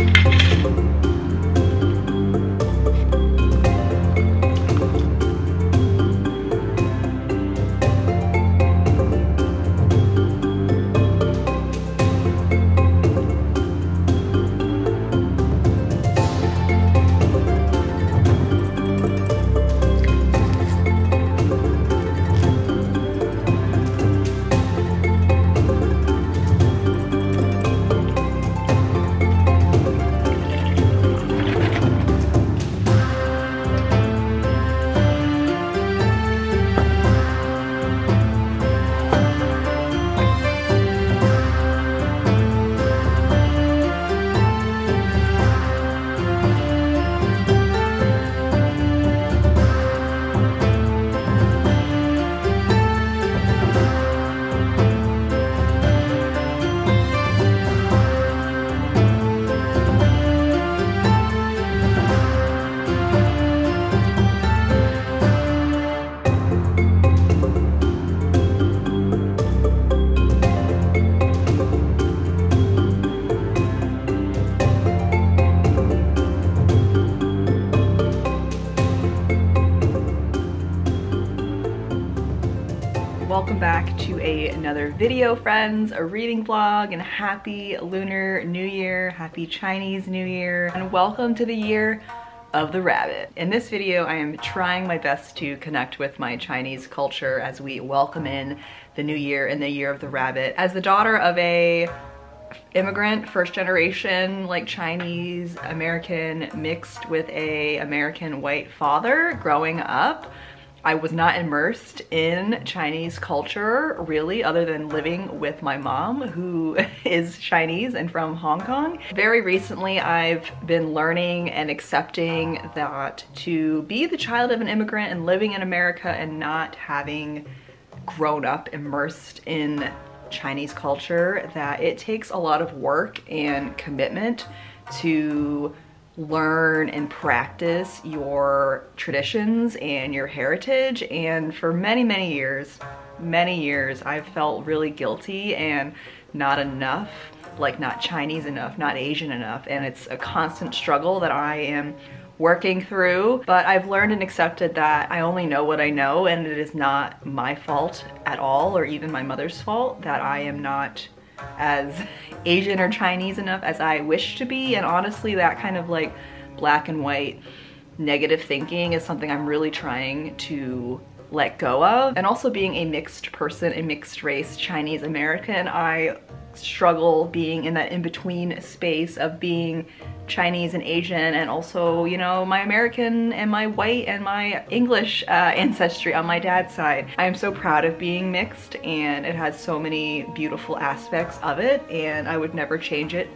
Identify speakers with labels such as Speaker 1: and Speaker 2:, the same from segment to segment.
Speaker 1: welcome another video friends, a reading vlog and happy Lunar New Year, happy Chinese New Year, and welcome to the year of the rabbit. In this video, I am trying my best to connect with my Chinese culture as we welcome in the new year and the year of the rabbit. As the daughter of a immigrant, first generation, like Chinese American mixed with a American white father growing up, I was not immersed in Chinese culture really other than living with my mom who is Chinese and from Hong Kong. Very recently I've been learning and accepting that to be the child of an immigrant and living in America and not having grown up immersed in Chinese culture that it takes a lot of work and commitment to learn and practice your traditions and your heritage. And for many, many years, many years, I've felt really guilty and not enough, like not Chinese enough, not Asian enough. And it's a constant struggle that I am working through, but I've learned and accepted that I only know what I know and it is not my fault at all or even my mother's fault that I am not as Asian or Chinese enough as I wish to be. And honestly, that kind of like black and white negative thinking is something I'm really trying to let go of. And also being a mixed person, a mixed race Chinese American, I struggle being in that in-between space of being Chinese and Asian and also, you know, my American and my white and my English uh, ancestry on my dad's side. I am so proud of being mixed and it has so many beautiful aspects of it and I would never change it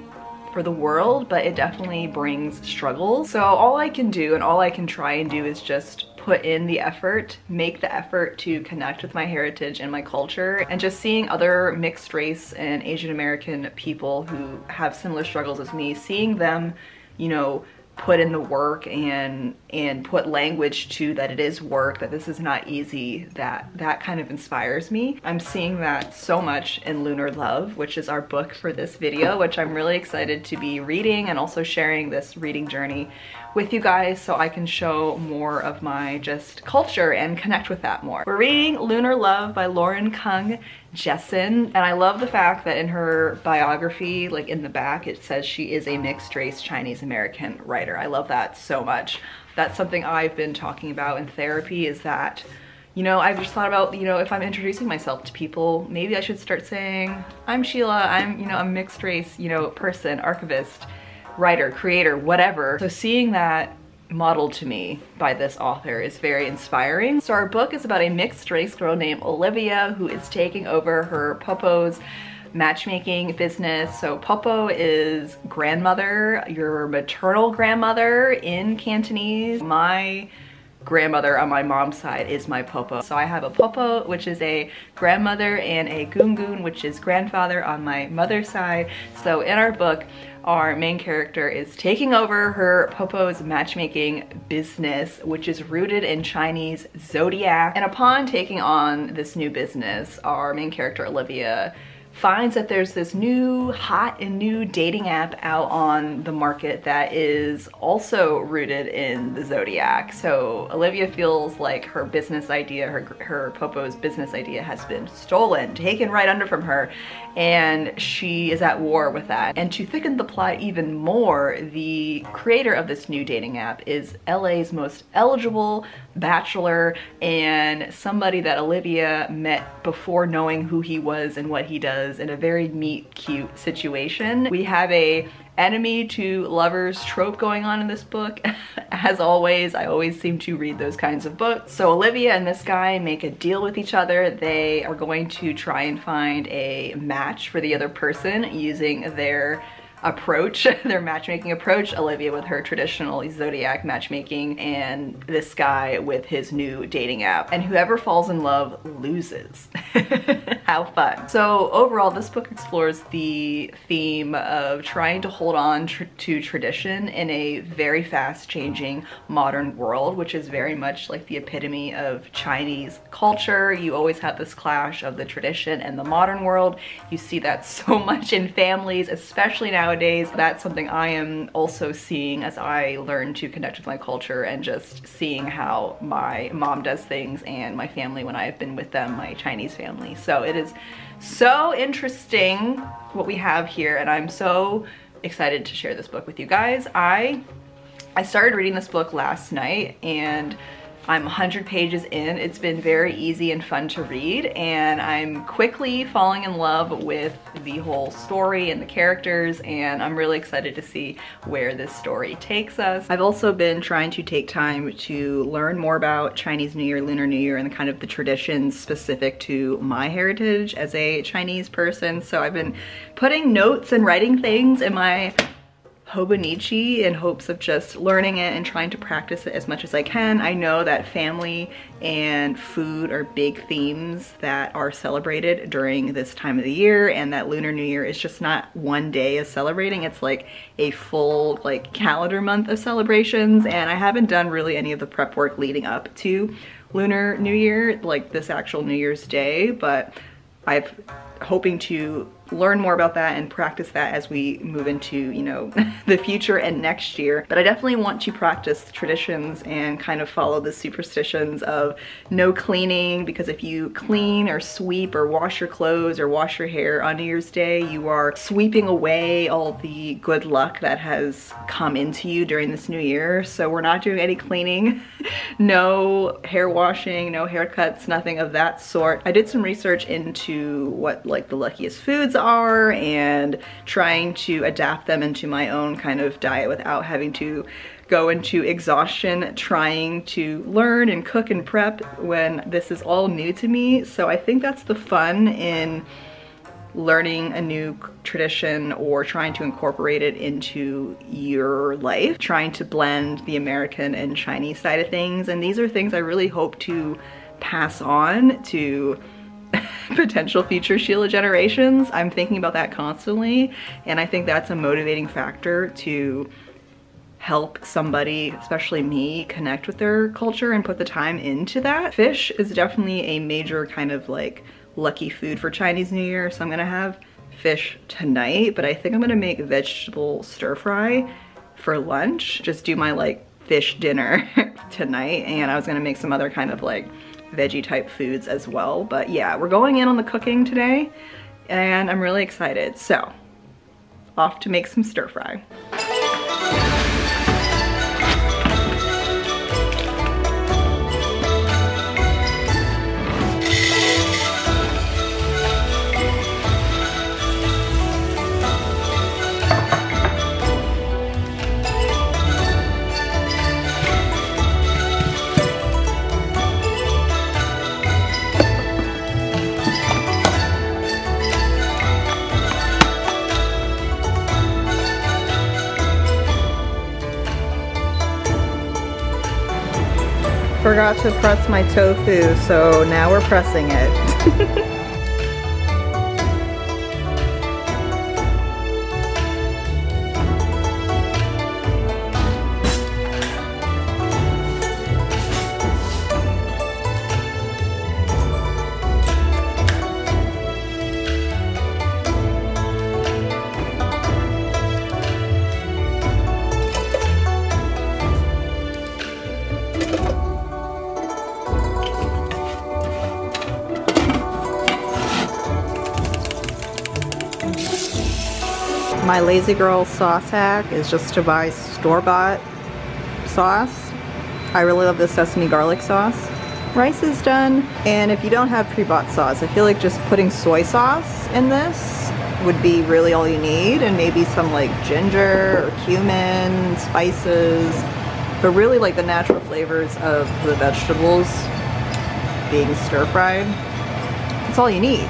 Speaker 1: for the world, but it definitely brings struggles. So all I can do and all I can try and do is just put in the effort, make the effort to connect with my heritage and my culture, and just seeing other mixed race and Asian American people who have similar struggles as me, seeing them, you know, put in the work and and put language to that it is work that this is not easy that that kind of inspires me. I'm seeing that so much in lunar love which is our book for this video which i'm really excited to be reading and also sharing this reading journey with you guys so I can show more of my just culture and connect with that more. We're reading Lunar Love by Lauren Kung Jessen and I love the fact that in her biography, like in the back, it says she is a mixed race Chinese American writer. I love that so much. That's something I've been talking about in therapy is that you know, I've just thought about, you know, if I'm introducing myself to people, maybe I should start saying, I'm Sheila, I'm, you know, a mixed race, you know, person, archivist, writer, creator, whatever. So seeing that modeled to me by this author is very inspiring. So our book is about a mixed race girl named Olivia who is taking over her Popo's matchmaking business. So Popo is grandmother, your maternal grandmother in Cantonese. My grandmother on my mom's side is my popo. So I have a popo, which is a grandmother, and a gungun, which is grandfather on my mother's side. So in our book, our main character is taking over her Popo's matchmaking business, which is rooted in Chinese zodiac. And upon taking on this new business, our main character, Olivia, finds that there's this new hot and new dating app out on the market that is also rooted in the zodiac. So Olivia feels like her business idea, her, her Popo's business idea has been stolen, taken right under from her, and she is at war with that. And to thicken the plot even more, the creator of this new dating app is LA's most eligible bachelor and somebody that Olivia met before knowing who he was and what he does in a very meet cute situation. We have a enemy to lovers trope going on in this book. As always, I always seem to read those kinds of books. So Olivia and this guy make a deal with each other. They are going to try and find a match for the other person using their approach, their matchmaking approach. Olivia with her traditional zodiac matchmaking and this guy with his new dating app. And whoever falls in love loses. How fun. So overall, this book explores the theme of trying to hold on tr to tradition in a very fast changing modern world, which is very much like the epitome of Chinese culture. You always have this clash of the tradition and the modern world. You see that so much in families, especially nowadays nowadays. That's something I am also seeing as I learn to connect with my culture and just seeing how my mom does things and my family when I've been with them, my Chinese family. So it is so interesting what we have here and I'm so excited to share this book with you guys. I I started reading this book last night and I'm 100 pages in. It's been very easy and fun to read and I'm quickly falling in love with the whole story and the characters and I'm really excited to see where this story takes us. I've also been trying to take time to learn more about Chinese New Year, Lunar New Year and the kind of the traditions specific to my heritage as a Chinese person. So I've been putting notes and writing things in my Hobonichi in hopes of just learning it and trying to practice it as much as I can. I know that family and food are big themes that are celebrated during this time of the year and that Lunar New Year is just not one day of celebrating. It's like a full like calendar month of celebrations and I haven't done really any of the prep work leading up to Lunar New Year, like this actual New Year's Day, but I've hoping to learn more about that and practice that as we move into, you know, the future and next year. But I definitely want to practice traditions and kind of follow the superstitions of no cleaning because if you clean or sweep or wash your clothes or wash your hair on New Year's Day, you are sweeping away all the good luck that has come into you during this new year. So we're not doing any cleaning, no hair washing, no haircuts, nothing of that sort. I did some research into what like the luckiest foods are and trying to adapt them into my own kind of diet without having to go into exhaustion trying to learn and cook and prep when this is all new to me. So I think that's the fun in learning a new tradition or trying to incorporate it into your life, trying to blend the American and Chinese side of things. And these are things I really hope to pass on to potential future Sheila generations. I'm thinking about that constantly and I think that's a motivating factor to help somebody, especially me, connect with their culture and put the time into that. Fish is definitely a major kind of like lucky food for Chinese New Year, so I'm gonna have fish tonight, but I think I'm gonna make vegetable stir fry for lunch. Just do my like fish dinner tonight and I was gonna make some other kind of like veggie type foods as well. But yeah, we're going in on the cooking today and I'm really excited. So off to make some stir fry. Forgot to press my tofu, so now we're pressing it.
Speaker 2: My Lazy Girl sauce hack is just to buy store-bought sauce. I really love the sesame garlic sauce. Rice is done, and if you don't have pre-bought sauce, I feel like just putting soy sauce in this would be really all you need, and maybe some like ginger or cumin, spices, but really like the natural flavors of the vegetables being stir-fried. That's all you need.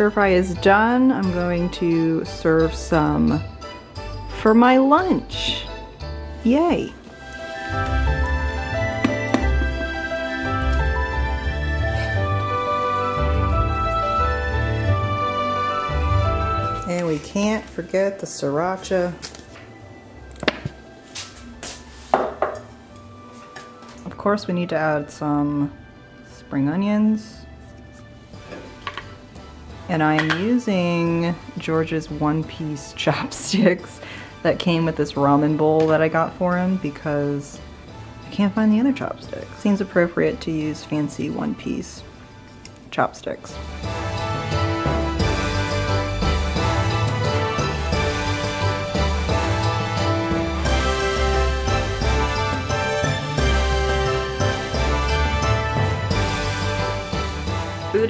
Speaker 2: Stir fry is done, I'm going to serve some for my lunch. Yay. And we can't forget the sriracha. Of course, we need to add some spring onions. And I'm using George's One Piece chopsticks that came with this ramen bowl that I got for him because I can't find the other chopsticks. Seems appropriate to use fancy One Piece chopsticks.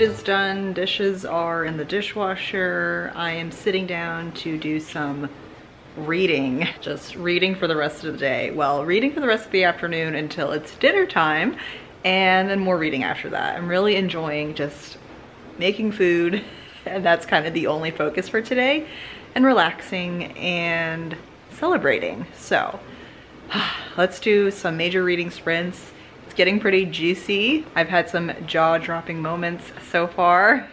Speaker 2: Food is done, dishes are in the dishwasher. I am sitting down to do some reading, just reading for the rest of the day. Well, reading for the rest of the afternoon until it's dinner time and then more reading after that. I'm really enjoying just making food and that's kind of the only focus for today and relaxing and celebrating. So let's do some major reading sprints it's getting pretty juicy. I've had some jaw-dropping moments so far,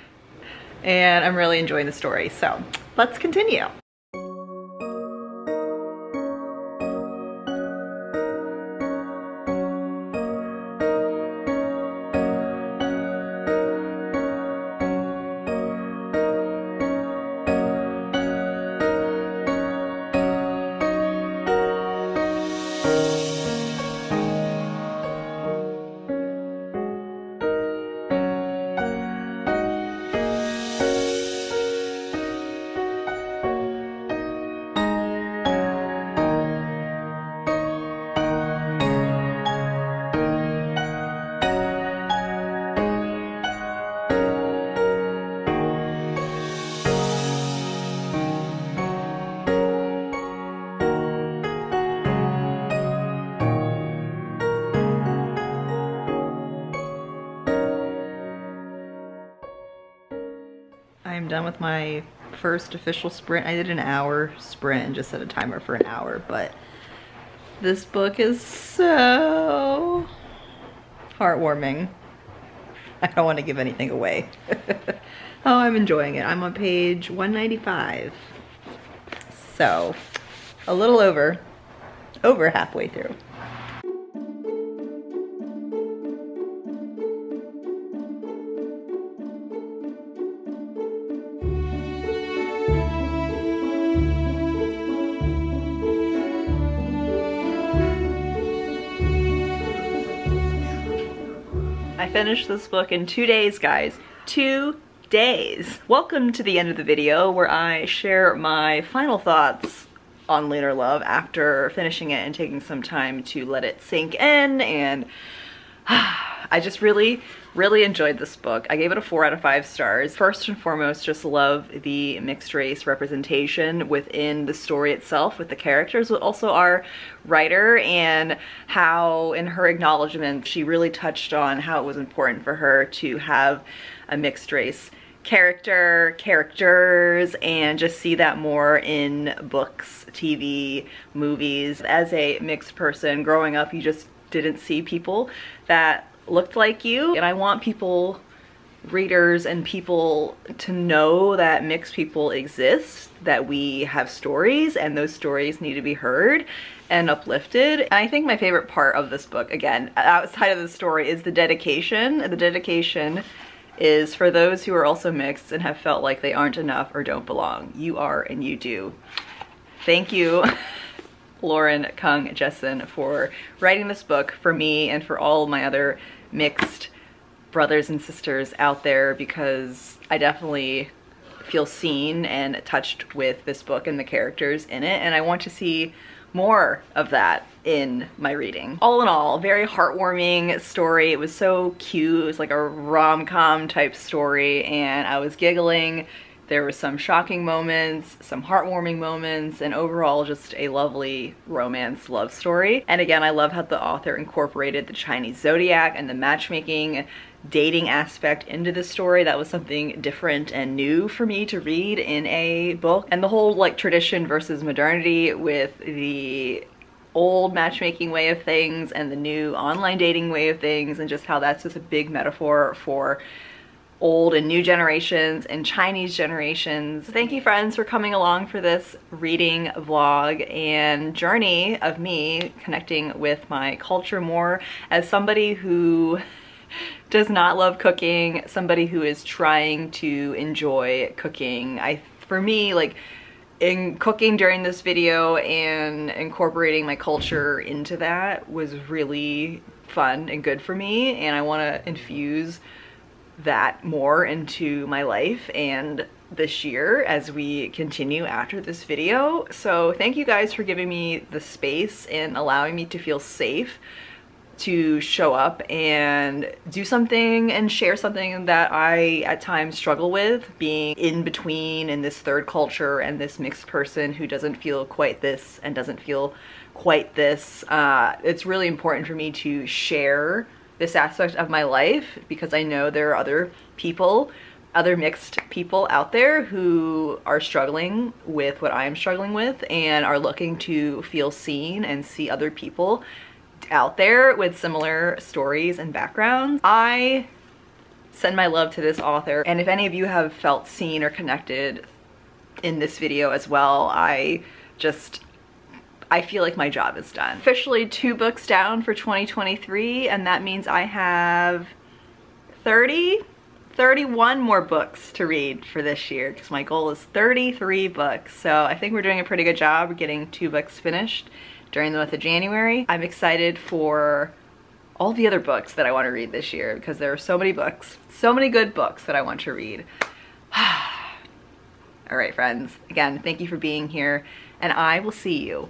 Speaker 2: and I'm really enjoying the story. So let's continue. Done with my first official sprint. I did an hour sprint and just set a timer for an hour, but this book is so heartwarming. I don't want to give anything away. oh, I'm enjoying it. I'm on page 195. So, a little over, over halfway through. I finished this book in two days, guys. Two days. Welcome to the end of the video where I share my final thoughts
Speaker 1: on Lunar Love after finishing it and taking some time to let it sink in and I just really, really enjoyed this book. I gave it a four out of five stars. First and foremost, just love the mixed race representation within the story itself with the characters, but also our writer and how in her acknowledgement, she really touched on how it was important for her to have a mixed race character, characters, and just see that more in books, TV, movies. As a mixed person growing up, you just didn't see people that looked like you. And I want people, readers and people to know that mixed people exist, that we have stories and those stories need to be heard and uplifted. And I think my favorite part of this book, again, outside of the story, is the dedication. The dedication is for those who are also mixed and have felt like they aren't enough or don't belong. You are and you do. Thank you. Lauren Kung Jessen for writing this book for me and for all my other mixed brothers and sisters out there because I definitely feel seen and touched with this book and the characters in it and I want to see more of that in my reading. All in all, very heartwarming story. It was so cute. It was like a rom-com type story and I was giggling there were some shocking moments, some heartwarming moments, and overall just a lovely romance love story. And again, I love how the author incorporated the Chinese zodiac and the matchmaking dating aspect into the story. That was something different and new for me to read in a book. And the whole like tradition versus modernity with the old matchmaking way of things and the new online dating way of things and just how that's just a big metaphor for old and new generations and Chinese generations. Thank you friends for coming along for this reading vlog and journey of me connecting with my culture more as somebody who does not love cooking, somebody who is trying to enjoy cooking. I, for me, like in cooking during this video and incorporating my culture into that was really fun and good for me and I want to infuse that more into my life and this year as we continue after this video. So thank you guys for giving me the space and allowing me to feel safe to show up and do something and share something that I at times struggle with being in between in this third culture and this mixed person who doesn't feel quite this and doesn't feel quite this. Uh, it's really important for me to share this aspect of my life because I know there are other people, other mixed people out there who are struggling with what I'm struggling with and are looking to feel seen and see other people out there with similar stories and backgrounds. I send my love to this author and if any of you have felt seen or connected in this video as well, I just I feel like my job is done. Officially two books down for 2023 and that means I have 30, 31 more books to read for this year because my goal is 33 books. So I think we're doing a pretty good job getting two books finished during the month of January. I'm excited for all the other books that I want to read this year because there are so many books, so many good books that I want to read. all right, friends. Again, thank you for being here and I will see you